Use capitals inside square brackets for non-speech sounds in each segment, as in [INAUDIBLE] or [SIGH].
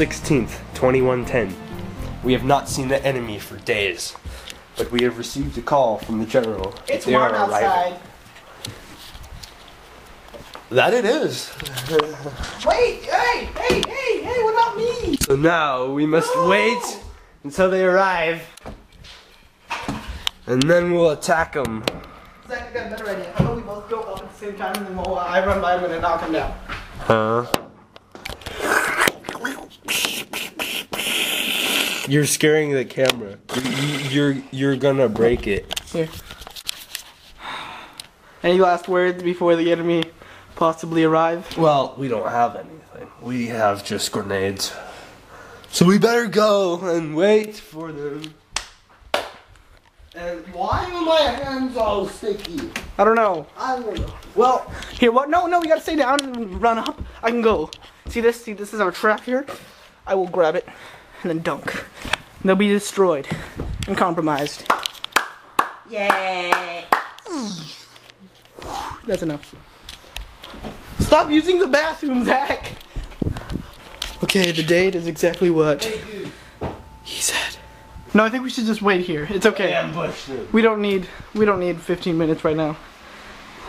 April 16th, 2110. We have not seen the enemy for days, but we have received a call from the general. It's they are warm arriving. outside. That it is. Wait, hey, hey, hey, hey, what about me? So now we must No! wait until they arrive, and then we'll attack them. Zach, I got a better idea. How about we both go up at the same time and then we'll, uh, I run by him and then knock him down. Huh? You're scaring the camera. You- You're you're gonna break it. Here. Any last words before the enemy possibly arrive? Well, we don't have anything. We have just grenades. So we better go and wait for them. And why are my hands all sticky? I don't know. I don't know. Well, here, what? No, no, we gotta stay down and run up. I can go. See this? See, this is our trap here. I will grab it and then dunk. They'll be destroyed and compromised. Yeah. That's enough. Stop using the bathroom, Zach. Okay, the date is exactly what he said. No, I think we should just wait here. It's okay. Ambush them. We don't need we don't need 15 minutes right now.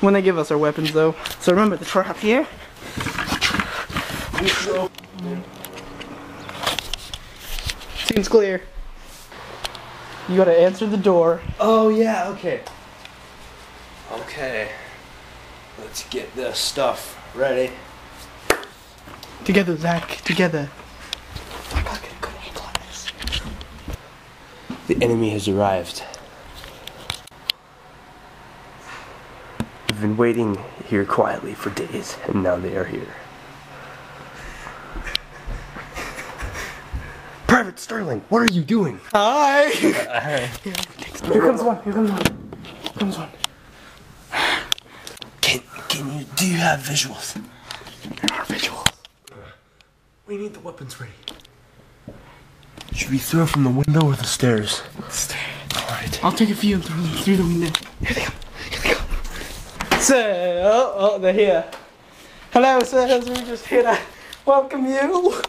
When they give us our weapons though. So remember the trap here. Seems clear. You gotta answer the door. Oh yeah, okay. Okay. Let's get this stuff ready. Together, Zach. Together. I gotta get a good angle on this. The enemy has arrived. We've been waiting here quietly for days, and now they are here. What are you doing? Hi. [LAUGHS] Here comes one. Here comes one. Here comes one. Can can you do you have visuals? Our visual. We need the weapons ready. Should we throw from the window or the stairs? Stairs. Alright. I'll take a few and throw them through the window. Here they come. Here they come. So, oh, oh, they're here. Hello, sirs. We just here to welcome you.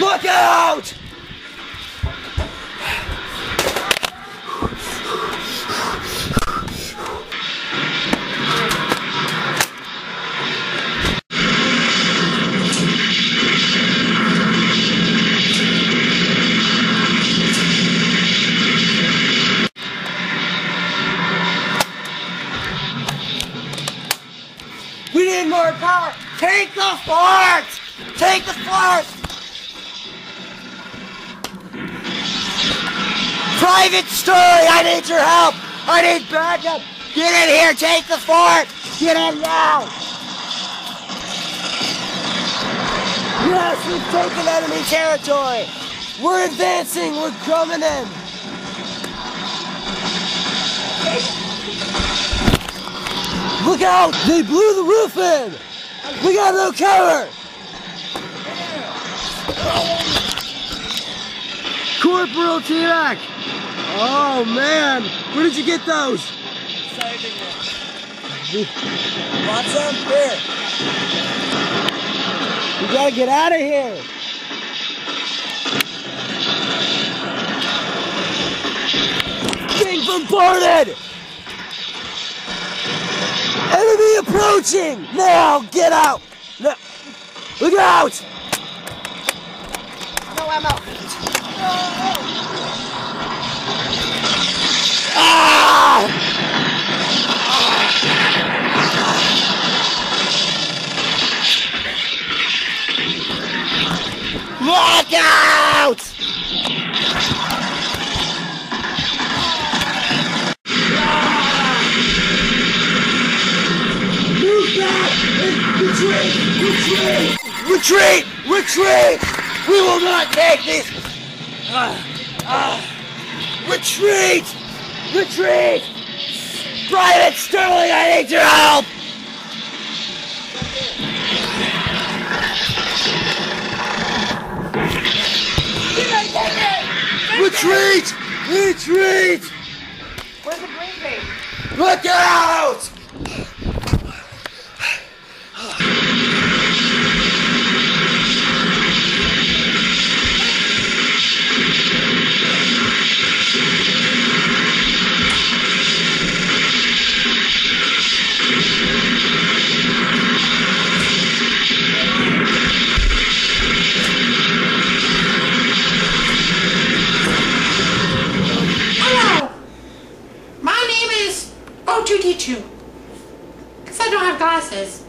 Look out! Fort! Take the fort! Private story, I need your help! I need backup! Get in here, take the fort! Get in now! Yes, we've taken enemy territory! We're advancing, we're coming in! Look out! They blew the roof in! We got no cover! Corporal Tirak! Oh man, where did you get those? Want some? Here. We gotta get out of here. Being bombarded! Enemy approaching! Now, get out! No. Look out! No ammo. Ah! Look out! Retreat! Retreat! We will not take this! Ah, ah. Retreat! Retreat! Private Sterling, I need your help! Retreat! Retreat! Where's the green bait? Look out! O2D2. Because I don't have glasses.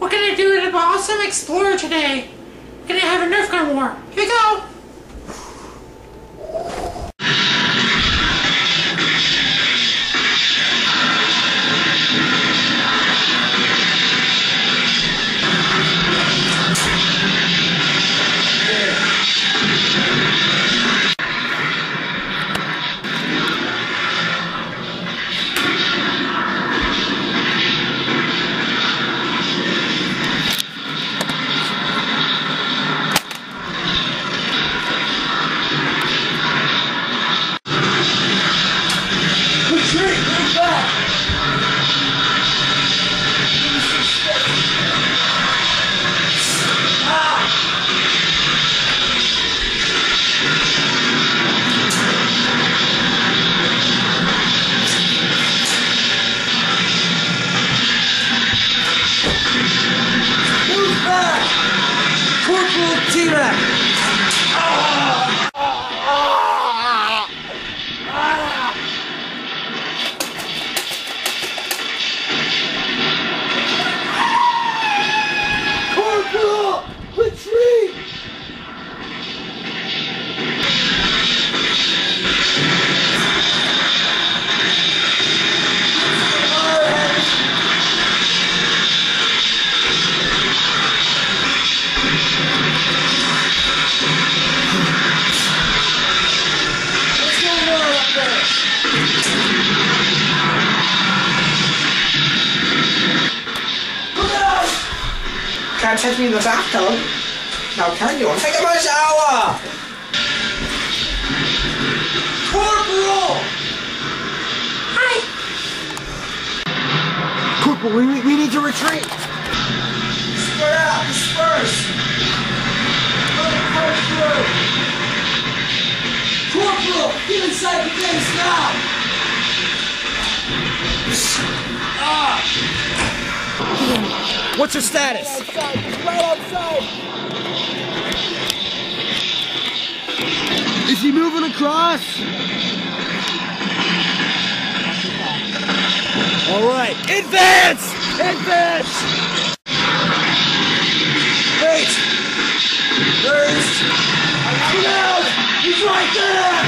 We're gonna do an awesome explorer today. We're gonna have a Nerf gun war. Here we go. Can't catch me in the bathtub. Now can you? I'm taking my shower. Corporal! Hi. Corporal, we, we need to retreat. Spread out! Disperse! Let it come through! Corporal! Get inside the base now! Ah. What's your status? Outside! Right outside! Is he moving across? All right, advance! Advance! Wait! Where is... Get out! He's right there!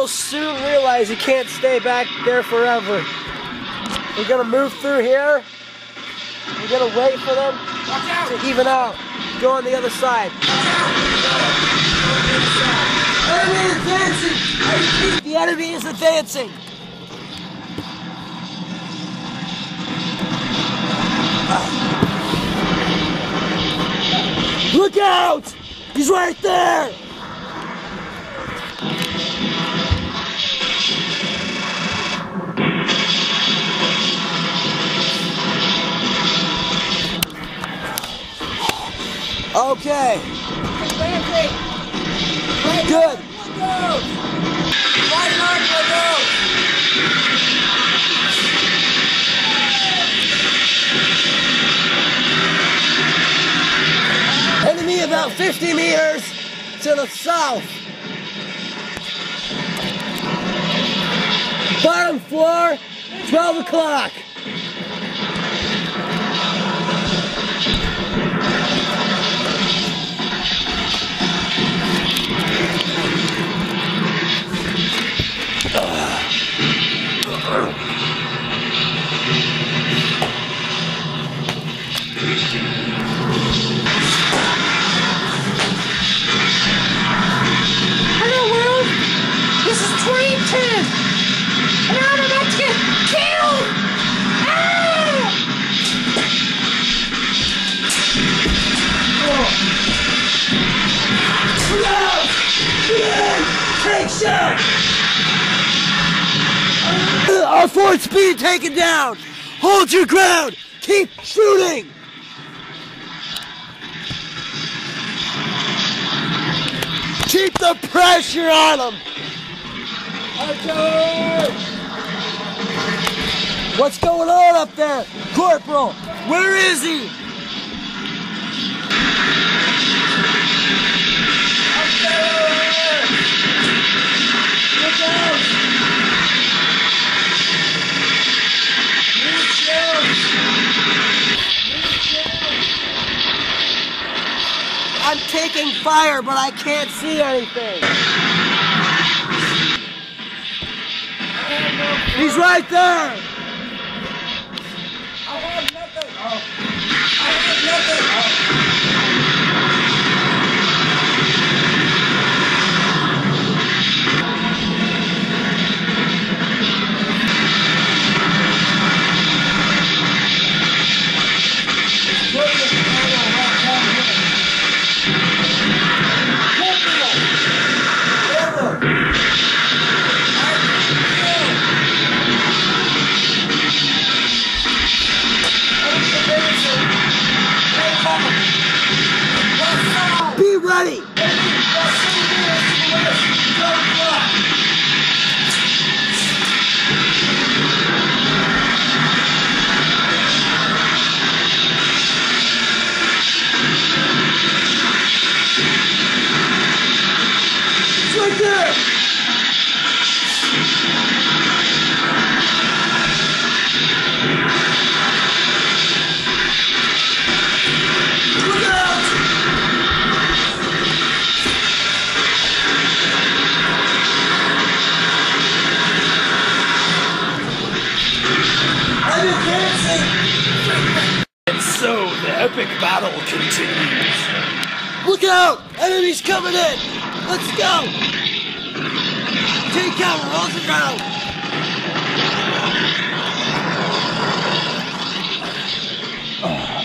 You'll soon realize you can't stay back there forever. We're gonna move through here. We're gonna wait for them to even out. Go on the other side. Enemy advancing! The enemy is advancing! Look out! He's right there! Okay. Good. Enemy about 50 meters to the south. Bottom floor, 12 o'clock. Our fort's being taken down. Hold your ground. Keep shooting. Keep the pressure on them. What's going on up there? Corporal, where is he? I'm taking fire, but I can't see anything. He's right there. Be ready. It's right there. Epic battle continues. Look out! Enemies coming in! Let's go! Take cover, Rosenground! Uh,